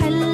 حلم